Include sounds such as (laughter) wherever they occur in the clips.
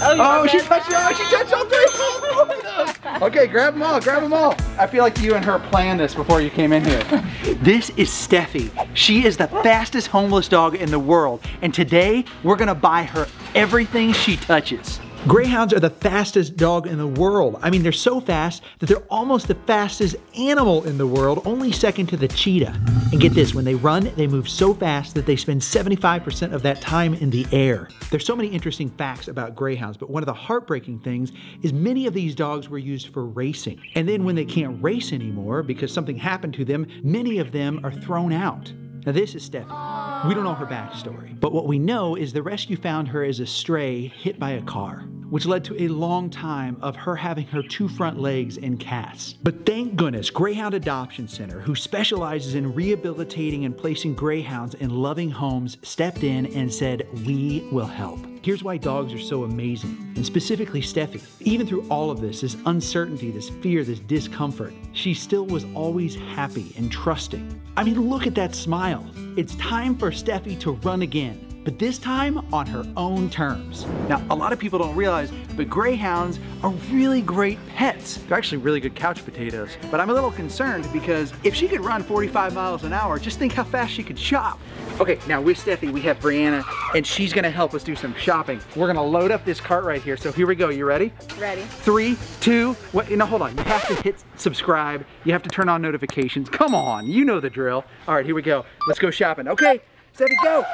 Oh, oh she touched oh, she touched all three. (laughs) okay, grab them all, grab them all. I feel like you and her planned this before you came in here. (laughs) this is Steffi. She is the fastest homeless dog in the world. And today, we're gonna buy her everything she touches. Greyhounds are the fastest dog in the world. I mean, they're so fast that they're almost the fastest animal in the world, only second to the cheetah. And get this, when they run, they move so fast that they spend 75% of that time in the air. There's so many interesting facts about greyhounds, but one of the heartbreaking things is many of these dogs were used for racing. And then when they can't race anymore because something happened to them, many of them are thrown out. Now this is Steffi. We don't know her backstory, but what we know is the rescue found her as a stray hit by a car which led to a long time of her having her two front legs in casts. But thank goodness, Greyhound Adoption Center, who specializes in rehabilitating and placing greyhounds in loving homes, stepped in and said, We will help. Here's why dogs are so amazing, and specifically Steffi. Even through all of this, this uncertainty, this fear, this discomfort, she still was always happy and trusting. I mean, look at that smile. It's time for Steffi to run again but this time on her own terms. Now, a lot of people don't realize, but greyhounds are really great pets. They're actually really good couch potatoes. But I'm a little concerned because if she could run 45 miles an hour, just think how fast she could shop. Okay, now with Steffi, we have Brianna, and she's gonna help us do some shopping. We're gonna load up this cart right here. So here we go, you ready? Ready. Three, two, wait, no, hold on. You have to hit subscribe. You have to turn on notifications. Come on, you know the drill. All right, here we go. Let's go shopping. Okay, Steffi, go.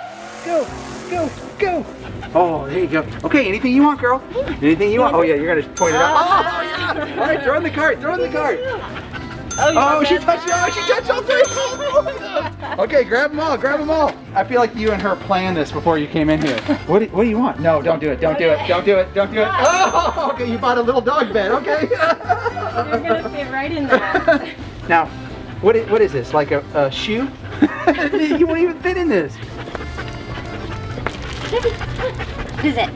Go, go, go. Oh, there you go. Okay, anything you want, girl? Anything you want? Oh yeah, you're gonna point it out. Oh. oh, yeah. All right, throw in the cart, throw in the cart. Oh, oh she touched Oh, she touched all three. okay, grab them all, grab them all. I feel like you and her planned this before you came in here. What do, what do you want? No, don't do it, don't do it, don't do it, don't do it. Oh, okay, you bought a little dog bed, okay. you're gonna fit right in there. (laughs) Now, what is, what is this, like a, a shoe? (laughs) you won't even fit in this. What is it?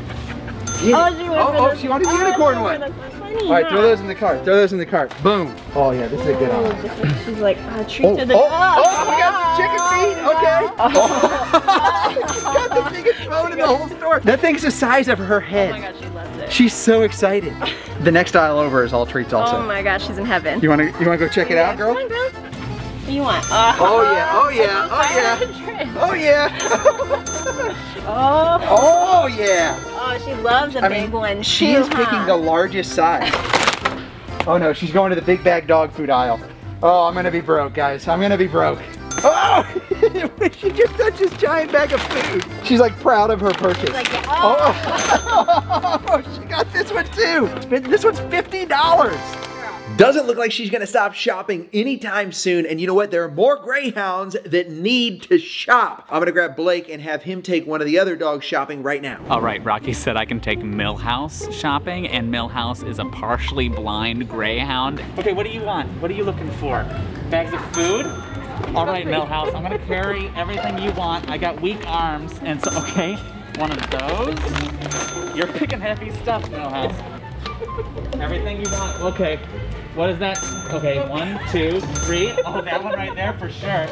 Yeah. Oh, she, oh, oh, she wanted the oh, unicorn one. All right, throw those in the cart. Throw those in the cart. Boom. Oh yeah, this is a good one. Oh, she's like, uh, treat oh, to the. Oh, oh, oh, we got chicken feet. (laughs) Okay. Oh. She's (laughs) got the biggest phone in the whole store. That thing's the size of her head. Oh my god, she loves it. She's so excited. (laughs) the next aisle over is all treats also. Oh my gosh, she's in heaven. You wanna you wanna go check it out, girl? Come on, girl. What do you want? Oh, oh yeah, oh yeah, (laughs) oh yeah. Oh yeah. Oh, (laughs) oh. Oh, yeah. Oh, she loves a I big mean, one She too, is huh? picking the largest size. oh no, she's going to the big bag dog food aisle. Oh, I'm gonna be broke, guys. I'm gonna be broke. Oh! (laughs) she just touched this giant bag of food. She's like proud of her purchase. Like, oh. oh. she got this one too. This one's $50. Doesn't look like she's gonna stop shopping anytime soon. And you know what? There are more greyhounds that need to shop. I'm gonna grab Blake and have him take one of the other dogs shopping right now. All right, Rocky said I can take Millhouse shopping, and Millhouse is a partially blind greyhound. Okay, what do you want? What are you looking for? Bags of food? All right, Millhouse, I'm gonna carry everything you want. I got weak arms, and so, okay, one of those. You're picking heavy stuff, Millhouse. Everything you want, okay. What is that? Okay, (laughs) one, two, three. Oh, that one right there for sure.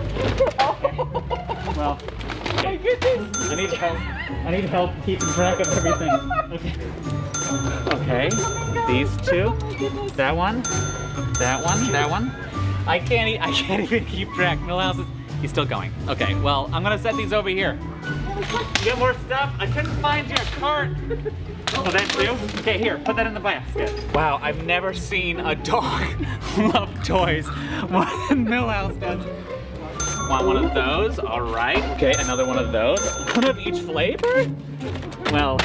Okay. (laughs) Well, okay. I need help. I need help keeping track of everything. Okay. Okay. These two. That one. That one. That one. I can't. E I can't even keep track. Millhouse is. He's still going. Okay. Well, I'm gonna set these over here. You got more stuff? I couldn't find your cart. Oh, that too? Okay, here, put that in the basket. Wow, I've never seen a dog (laughs) love toys more than Millhouse does. Want one of those? All right. Okay, another one of those. One of each flavor? Well,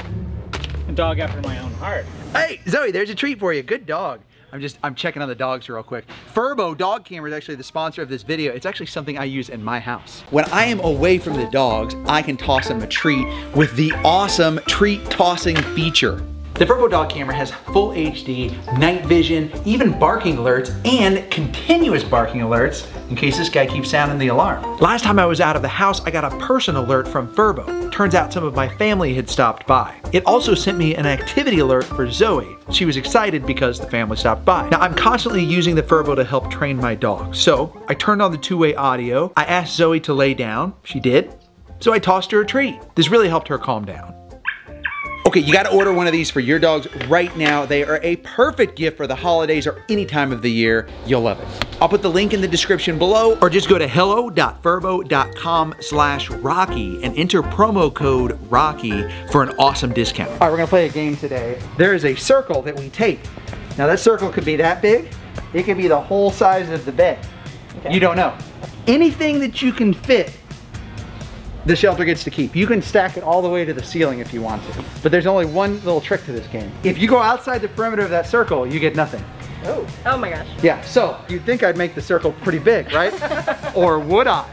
a dog after my own heart. Hey, Zoe, there's a treat for you. Good dog. I'm just, I'm checking on the dogs real quick. Furbo Dog Camera is actually the sponsor of this video. It's actually something I use in my house. When I am away from the dogs, I can toss them a treat with the awesome treat tossing feature. The Furbo Dog Camera has full HD, night vision, even barking alerts, and continuous barking alerts in case this guy keeps sounding the alarm. Last time I was out of the house, I got a person alert from Furbo. Turns out some of my family had stopped by. It also sent me an activity alert for Zoe. She was excited because the family stopped by. Now I'm constantly using the Furbo to help train my dog. So I turned on the two-way audio. I asked Zoe to lay down. She did. So I tossed her a treat. This really helped her calm down. Okay, you gotta order one of these for your dogs right now. They are a perfect gift for the holidays or any time of the year. You'll love it. I'll put the link in the description below or just go to hello.furbo.com slash Rocky and enter promo code Rocky for an awesome discount. All right, we're gonna play a game today. There is a circle that we take. Now that circle could be that big. It could be the whole size of the bed. You don't know. Anything that you can fit the shelter gets to keep. You can stack it all the way to the ceiling if you want to. But there's only one little trick to this game. If you go outside the perimeter of that circle, you get nothing. Oh. Oh my gosh. Yeah, so you'd think I'd make the circle pretty big, right? (laughs) or would I?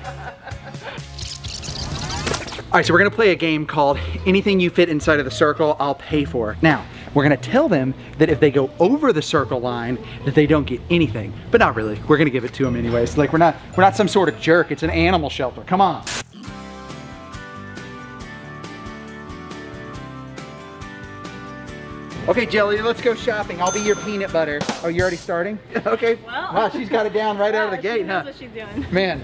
All right, so we're gonna play a game called Anything You Fit Inside of the Circle, I'll Pay For. Now, we're gonna tell them that if they go over the circle line, that they don't get anything. But not really, we're gonna give it to them anyways. Like we're not, we're not some sort of jerk, it's an animal shelter, come on. Okay, Jelly, let's go shopping. I'll be your peanut butter. Oh, you're already starting? (laughs) okay. Well. wow, she's got it down right out of the (laughs) gate, huh? what she's doing. Man,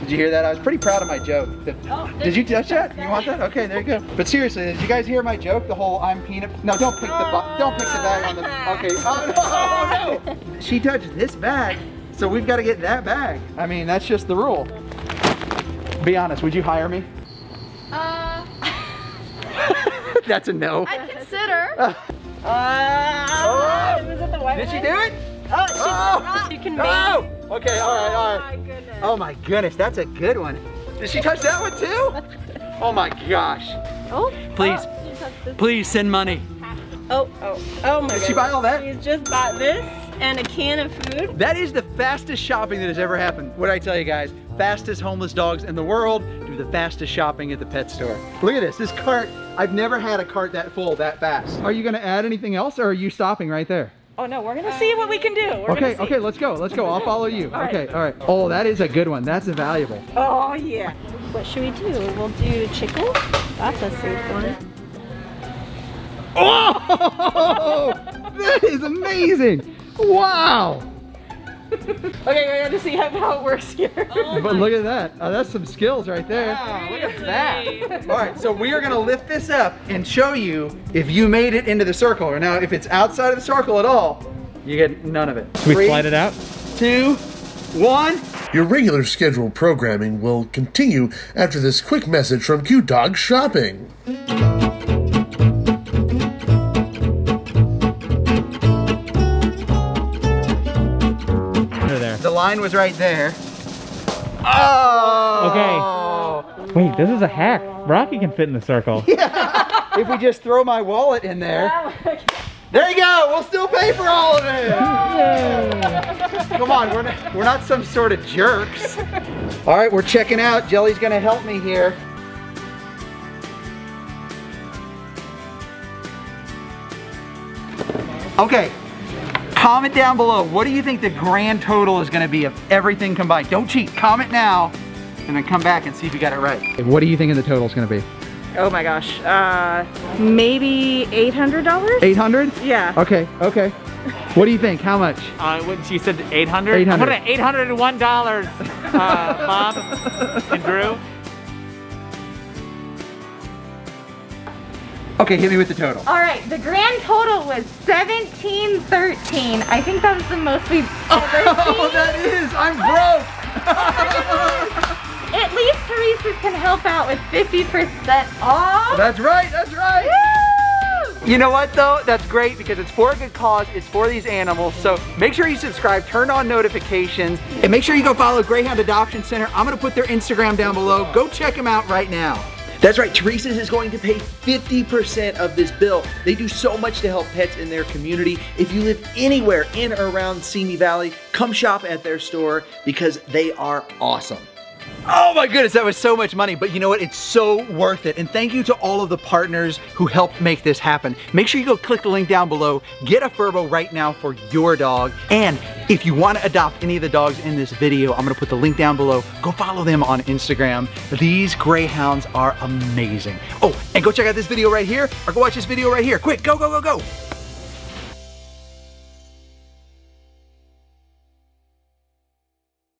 did you hear that? I was pretty proud of my joke. Oh, did you touch that? You want that? Okay, there you go. (laughs) But seriously, did you guys hear my joke? The whole I'm peanut. No, don't pick the bu- don't pick the bag on the. Okay. Oh no! Oh, no. She touched this bag, so we've got to get that bag. I mean, that's just the rule. Be honest. Would you hire me? Uh, that's a no. I'd consider. (laughs) Uh, was it the white Did she do it? Oh, she, Oh! you can make. Oh! Okay. All right. All Oh my goodness. Oh my goodness, that's a good one. Did she touch that one too? (laughs) Oh my gosh. Oh. Please. Oh, she touched this. Please send money. Oh, oh, oh my Did she buy all that? She's just bought this and a can of food. That is the fastest shopping that has ever happened. What did I tell you guys? Fastest homeless dogs in the world do the fastest shopping at the pet store. Look at this, this cart. I've never had a cart that full that fast. Are you gonna add anything else or are you stopping right there? Oh no, we're gonna see what we can do. We're okay, okay, let's go, let's go. I'll follow you. All right. okay, all right. Oh, that is a good one. That's a valuable. Oh yeah. What should we do? We'll do chicken. That's a safe one. Oh, (laughs) that is amazing. Wow. (laughs) Okay, we're gonna see how, how it works here. Oh but look at that. Oh, that's some skills right there. look at that. (laughs) All right, so we are gonna lift this up and show you if you made it into the circle. Or now, if it's outside of the circle at all, you get none of it. we Three, slide it out? Two, one. Your regular scheduled programming will continue after this quick message from Q Dog Shopping. Line was right there. Oh. Okay. Wait, this is a hack. Rocky can fit in the circle. (laughs) If we just throw my wallet in there, there you go. We'll still pay for all of it. Come on, we're not, we're not some sort of jerks. All right, we're checking out. Jelly's gonna help me here. Okay, comment down below. What do you think the grand total is gonna be of everything combined? Don't cheat, comment now, and then come back and see if you got it right. What do you think the total is gonna be? Oh my gosh. Uh, maybe eight hundred dollars. 800? Yeah. Okay, okay. What do you think? How much? Uh, what, she said 800? 800. I'm putting $801, uh, Bob and Drew. Okay, hit me with the total. All right, the grand total was 1713. I think that was the most we've (laughs) ever Oh, seen. that is! I'm broke! (laughs) At least Theresa's can help out with 50% off. That's right, that's right! Woo! You know what though? That's great because it's for a good cause, it's for these animals. So make sure you subscribe, turn on notifications, and make sure you go follow Greyhound Adoption Center. I'm gonna put their Instagram down below. Go check them out right now. That's right, Theresa's is going to pay 50% of this bill. They do so much to help pets in their community. If you live anywhere in or around Simi Valley, come shop at their store because they are awesome. Oh my goodness, that was so much money, but you know what? It's so worth it. And thank you to all of the partners who helped make this happen. Make sure you go click the link down below, get a Furbo right now for your dog. And if you want to adopt any of the dogs in this video, I'm gonna put the link down below. Go follow them on Instagram. These Greyhounds are amazing. Oh, and go check out this video right here, or go watch this video right here. Quick, go, go, go, go.